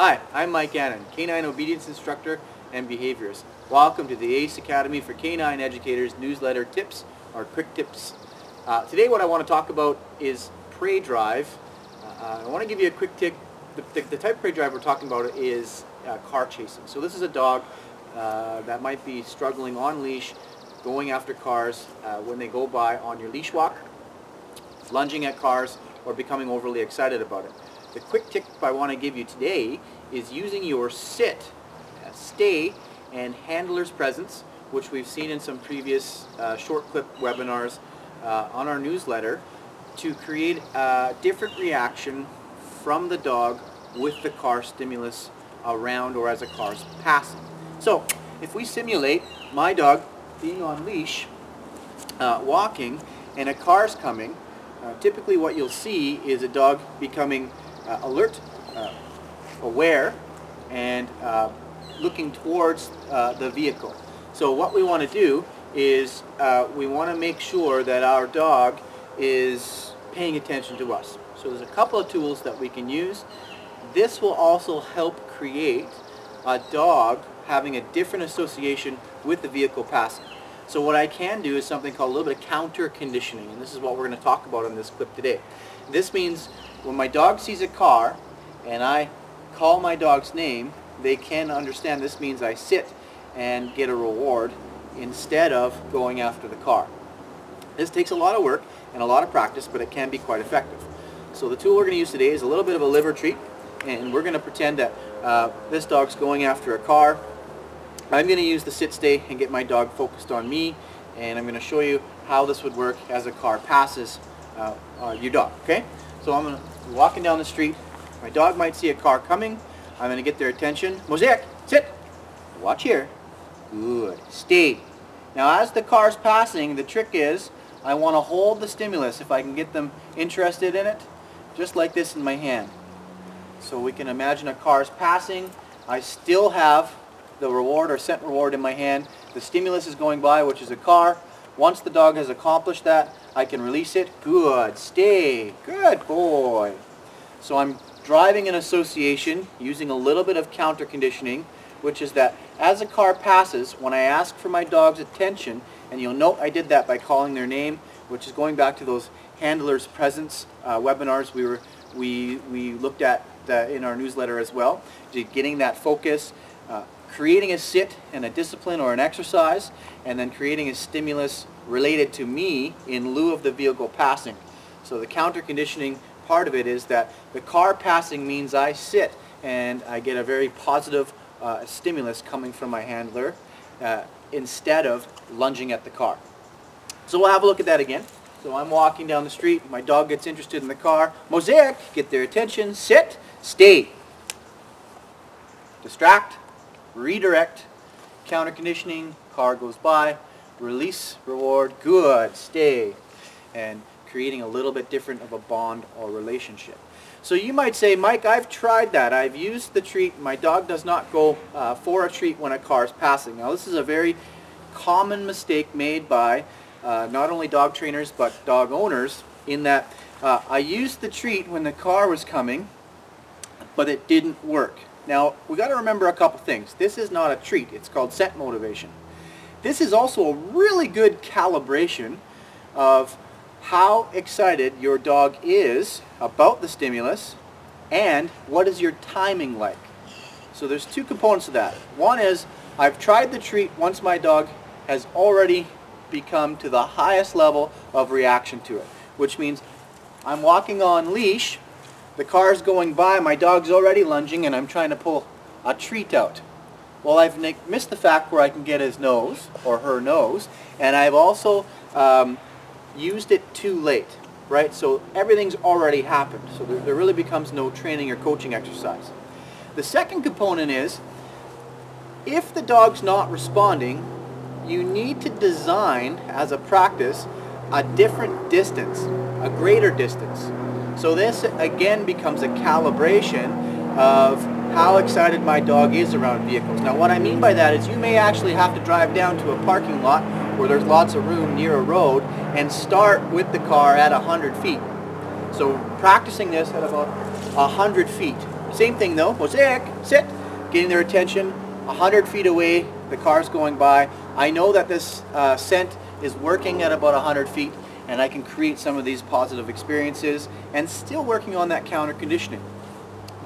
Hi, I'm Mike Annan, Canine Obedience Instructor and Behaviorist. Welcome to the ACE Academy for Canine Educators newsletter tips or quick tips. Uh, today what I want to talk about is prey drive. Uh, I want to give you a quick tip. The, the, the, type of prey drive we're talking about is uh, car chasing. So this is a dog uh, that might be struggling on leash, going after cars uh, when they go by on your leash walk, lunging at cars, or becoming overly excited about it. The quick tip I want to give you today is using your sit, uh, stay, and handler's presence, which we've seen in some previous uh, short clip webinars uh, on our newsletter, to create a different reaction from the dog with the car stimulus around or as a car's passing. So if we simulate my dog being on leash, uh, walking, and a car's coming, uh, typically what you'll see is a dog becoming alert, uh, aware, and uh, looking towards the vehicle. So what we want to do is we want to make sure that our dog is paying attention to us. So there's a couple of tools that we can use. This will also help create a dog having a different association with the vehicle passing. So what I can do is something called a little bit of counter conditioning, and this is what we're going to talk about in this clip today. This means when my dog sees a car and I call my dog's name, they can understand this means I sit and get a reward instead of going after the car. This takes a lot of work and a lot of practice, but it can be quite effective. So the tool we're going to use today is a little bit of a liver treat, and we're going to pretend that uh, this dog's going after a car. I'm going to use the sit stay and get my dog focused on me, and I'm going to show you how this would work as a car passes uh, uh, your dog, okay? So I'm to walking down the street. My dog might see a car coming. I'm going to get their attention. Mosaic, sit. Watch here. Good. Stay. Now as the car's passing, the trick is I want to hold the stimulus if I can get them interested in it, just like this in my hand. So we can imagine a car's passing. I still have the reward or scent reward in my hand. The stimulus is going by, which is a car. Once the dog has accomplished that, I can release it. Good. Stay. Good boy. So I'm driving an association using a little bit of counter conditioning, which is that as a car passes, when I ask for my dog's attention, and you'll note I did that by calling their name, which is going back to those handlers presence uh, webinars we were we we looked at uh, in our newsletter as well, getting that focus, uh, creating a sit and a discipline or an exercise, and then creating a stimulus related to me in lieu of the vehicle passing. So the counter conditioning part of it is that the car passing means I sit and I get a very positive uh, stimulus coming from my handler uh, instead of lunging at the car. So we'll have a look at that again. So I'm walking down the street, my dog gets interested in the car. Mosaic, get their attention, sit, stay. Distract, redirect, counter conditioning, car goes by, release, reward, good, stay, and creating a little bit different of a bond or relationship. So you might say, Mike, I've tried that. I've used the treat. My dog does not go uh, for a treat when a car is passing. Now this is a very common mistake made by uh, not only dog trainers but dog owners in that uh, I used the treat when the car was coming, but it didn't work. Now, we got to remember a couple things. This is not a treat. It's called scent motivation. This is also a really good calibration of how excited your dog is about the stimulus and what is your timing like. So there's two components to that. One is I've tried the treat once my dog has already become to the highest level of reaction to it, which means I'm walking on leash the car's going by, my dog's already lunging, and I'm trying to pull a treat out. Well, I've missed the fact where I can get his nose, or her nose, and I've also um, used it too late, right? So everything's already happened. So there, there really becomes no training or coaching exercise. The second component is, if the dog's not responding, you need to design, as a practice, a different distance, a greater distance. So this again becomes a calibration of how excited my dog is around vehicles. Now what I mean by that is you may actually have to drive down to a parking lot where there's lots of room near a road and start with the car at 100 feet. So practicing this at about 100 feet Same thing though, Mosaic, sit, getting their attention, 100 feet away, the car's going by. I know that this uh, scent is working at about 100 feet and I can create some of these positive experiences and still working on that counter conditioning.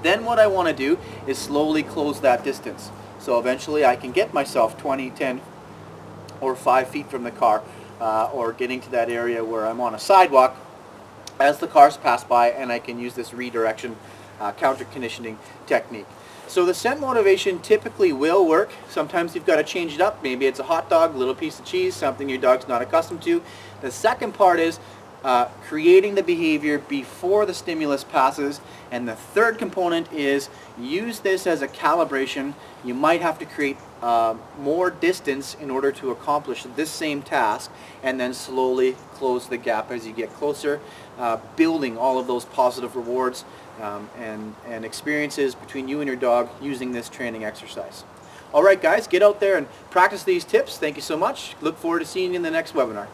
Then what I want to do is slowly close that distance. So eventually I can get myself 20, 10, or 5 feet from the car uh, or getting to that area where I'm on a sidewalk as the cars pass by and I can use this redirection uh, counter conditioning technique. So the scent motivation typically will work. Sometimes you've got to change it up. Maybe it's a hot dog, little piece of cheese, something your dog's not accustomed to. The second part is uh, creating the behavior before the stimulus passes. And the third component is use this as a calibration. You might have to create uh, more distance in order to accomplish this same task and then slowly close the gap as you get closer, uh, building all of those positive rewards um, and, and experiences between you and your dog using this training exercise. All right guys, get out there and practice these tips. Thank you so much. Look forward to seeing you in the next webinar.